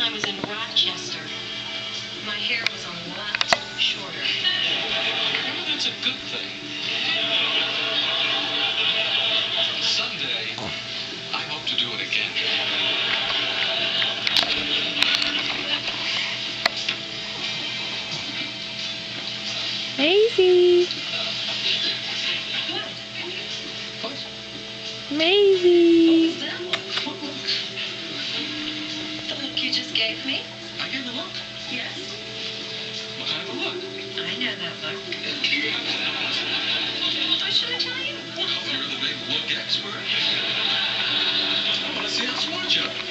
my hair was a lot shorter. Well, that's a good thing. Someday, I hope to do it again. Mazi. What? Mazi. You just gave me? I gave a look. Yes. What kind of a look? I know that look. Why should I tell you? Well, you're the big look expert. I want to see how smart you are.